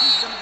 He's amazing.